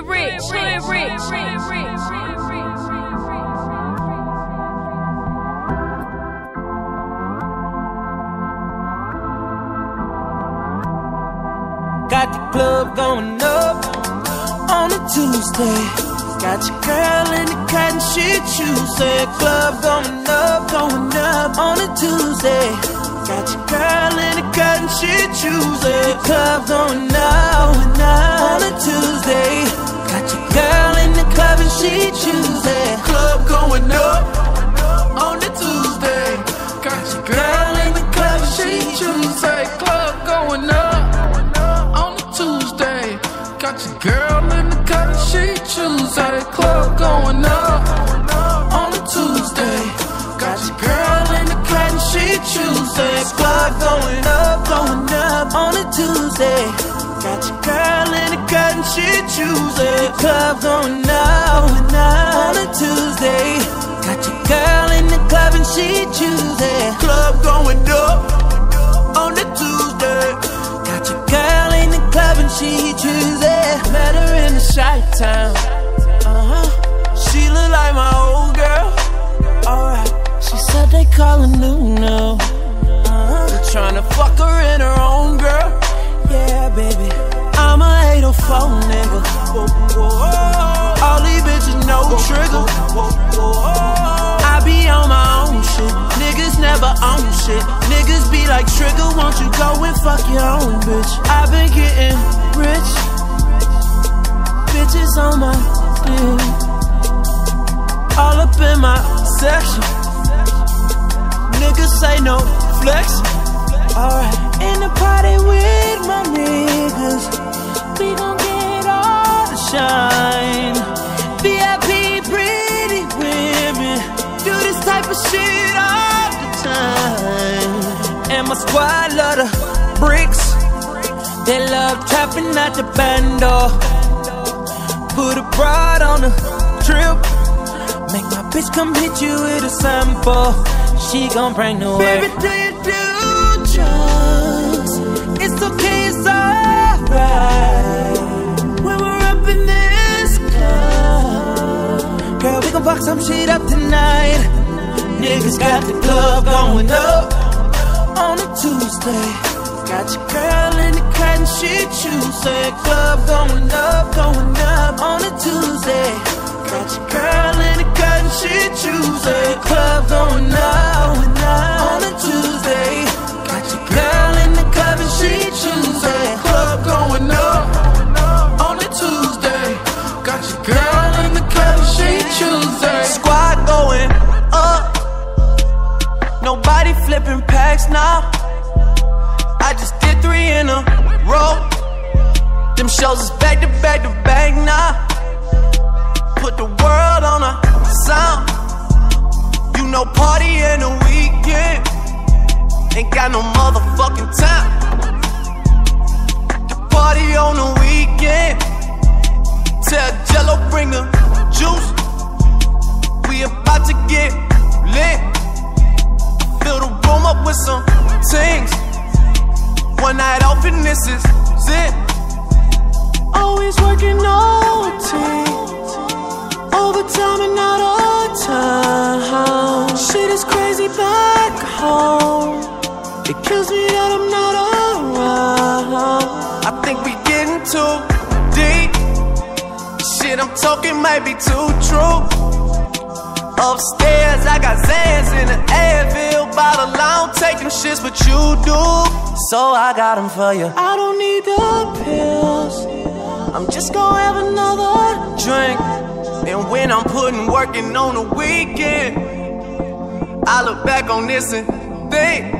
rich, rich, rich, rich, Got the club going up on a Tuesday. Got your girl in the cotton shit Tuesday. Club going up, going up on a Tuesday. Got your girl in the cotton shit Tuesday. Club going up, going up on a Tuesday. Girl in the club and she Tuesday. Club going up on the Tuesday. Got your girl in the club and she Tuesday. Club going up on the Tuesday. Got your girl in the club and she Tuesday. Club going up on the Tuesday. Got your girl in the club and she Tuesday. Club going up, cotton shit Club going up on a Tuesday. Got your girl in the club and she Tuesday. Club going up on the Tuesday. Got your girl in the club and she Tuesday. Met her in the shy town. Uh huh. She look like my old girl. Alright. She said they call her new now. Uh-huh. They're tryna fuck her in her own girl. Yeah, baby. I'm a 804 nigga. All these bitches no trigger. I be on my own shit. Niggas never own shit. Niggas be like trigger, won't you go and fuck your own bitch? i been getting rich. Bitches on my dick. All up in my section. Niggas say no flex. Alright, in the party with my niggas. We gon' get all the shine. VIP pretty women. Do this type of shit all the time. And my squad love the bricks. They love trapping at the bando. Put a broad on the trip. Make my bitch come hit you with a sample. She gon' bring the work. Baby, do you do drugs? Niggas got the club going up on a Tuesday. Got your girl in the cotton shit Tuesday. Club going up, packs now. I just did three in a row. Them shows is back to back to back now. Put the world on a sound. You know, party in the weekend. Ain't got no motherfucking time. The party on the weekend. Tell Jello bring the juice. We about to get lit. Fill the room up with some things. One night off and this is it. Always working OT. Overtime and out of time. Shit is crazy back home. It kills me that I'm not around. I think we getting too deep. Shit I'm talking might be too true. Upstairs, I got Xans in the Advil bottle. I don't take them shits, but you do. So I got them for you. I don't need the pills. I'm just gonna have another drink. And when I'm putting working on the weekend, I look back on this and think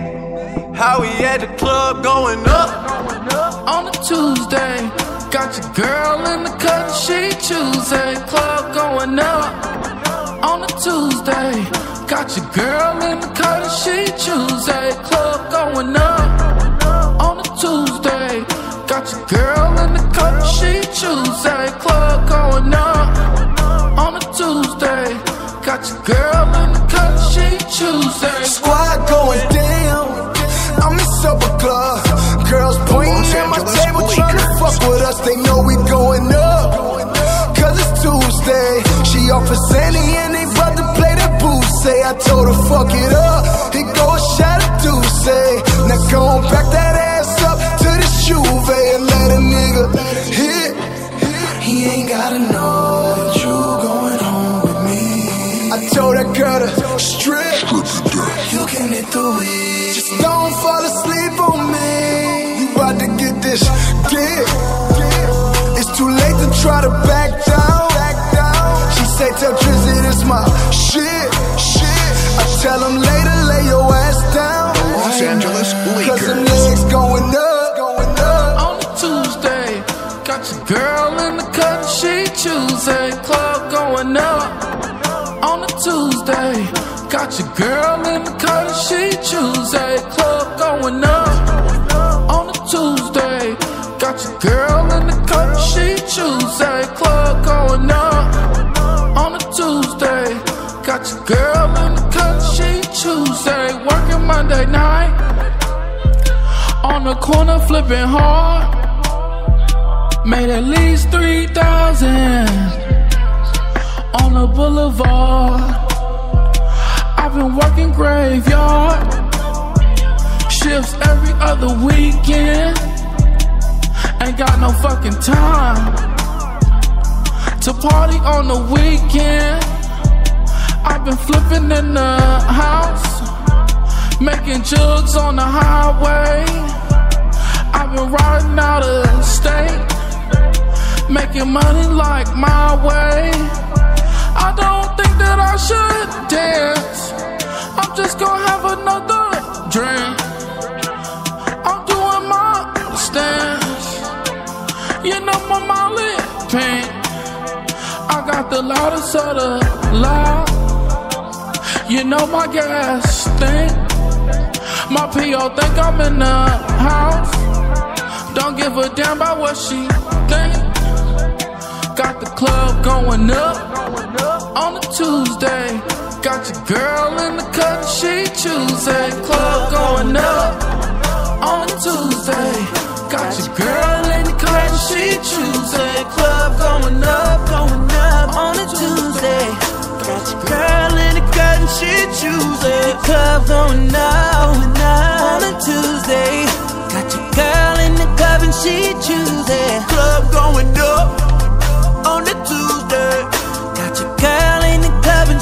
how we at the club going up. on a Tuesday. Got your girl in the cut, she Tuesday. Club going up on a Tuesday. Got your girl in the cut and she Tuesday. Club going up on a Tuesday. Got your girl in the cut and she Tuesday. Club going up on a Tuesday. Got your girl in the cut and she Tuesday. Squad going down. I'm in supper club. Girls pointing at my table, trying to fuck with us. They know we going up. Cause it's Tuesday. She offers any and go her fuck it up. He go shot of Douce. Now go on, back that ass up to the Juve and let a nigga hit. He ain't gotta know that you going home with me. I told that girl to strip. You can hit the weed. Just don't fall asleep on me. You to get this dick. It's too late to try to back Up on a Tuesday. Got your girl in the cut, she Tuesday. Club going up on a Tuesday. Got your girl in the cut, she Tuesday. Club going up on a Tuesday. Got your girl in the cut, she Tuesday. Working Monday night on the corner flipping hard. Made at least 3,000 on the boulevard. I've been working graveyard shifts every other weekend. Ain't got no fucking time to party on the weekend. I've been flipping in the house, making jugs on the highway. I've been riding out of state, making money like my way. I don't think that I should dance. I'm just gonna have another drink. I'm doing my stance. You know my molly pink. I got the loudest of the loud. You know my gas stink. My PO think I'm in the house. Don't give a damn about what she think. Got the club going up on a Tuesday. Got your girl in the cut, she Tuesday. Club going up on a Tuesday. Got your girl in the cut, she Tuesday. Club going up, going up on a Tuesday. Got your girl in the cut she Tuesday. Club going up, on a Tuesday. Got your girl in the club and she Tuesday. Club going up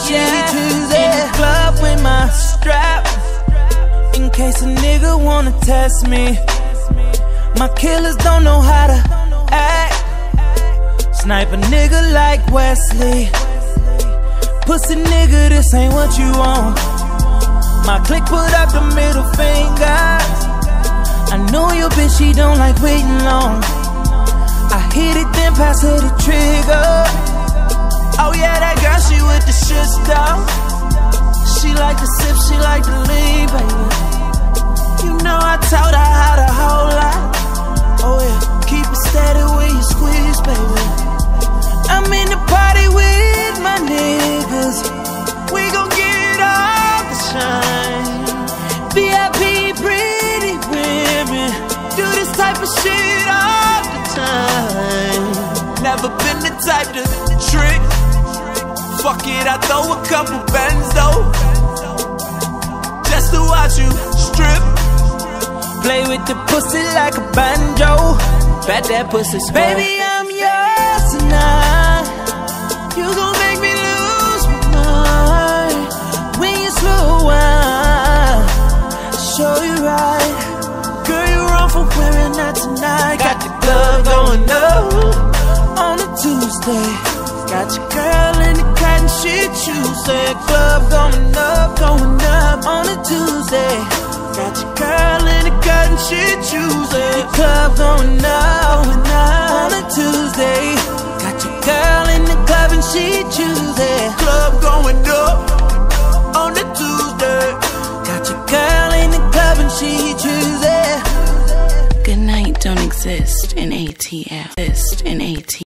Tuesday. In the club with my strap. In case a nigga wanna test me. My killers don't know how to act. Snipe a nigga like Wesley. Pussy nigga, this ain't what you want. My click put up the middle finger. I know your bitch, she don't like waiting long. I hit it, then pass her the trigger. Oh yeah, that girl, she with the shit stuff. She like to sip, she like to lean, baby. You know I told her how to hold up. Oh yeah, keep it steady when you squeeze, baby. I'm in the party with my niggas. We gon' get all the shine. VIP pretty women do this type of shit all the time. Never been the type to. Fuck it, I throw a couple bands though. Just to watch you strip. Play with the pussy like a banjo. Bet that pussy sweat. Baby, I'm yours tonight. You gon' make me lose my mind when you slow wine. Show you right, girl. you're wrong for wearing that tonight. Got the club going up on a Tuesday. Got your girl in the cotton shit Tuesday. Club going up, going up on a Tuesday. Got your girl in the cotton shit Tuesday. Club going up, going up on a Tuesday. Got your girl in the club and she Tuesday. Club going up on the Tuesday. Got your girl in the club and she Tuesday. Good night don't exist in ATL. Exist in ATL.